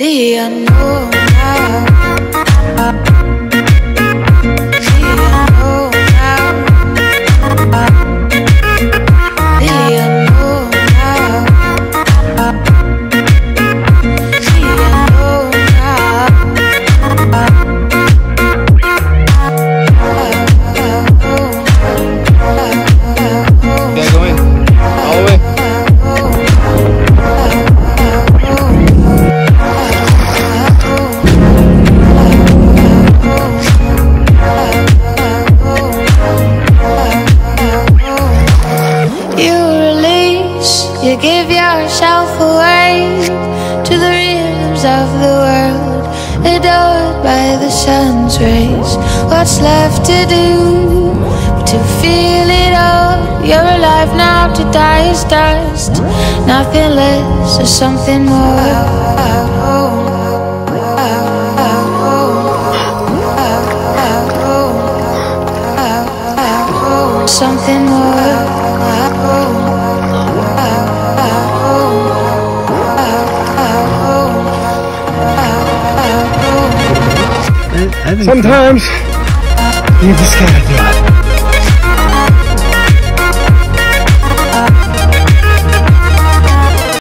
The unknown now. You give yourself away to the rhythms of the world, adored by the sun's rays. What's left to do to feel it all? You're alive now, to die is dust. Nothing less or something more. Something more. Sometimes you just gotta do it.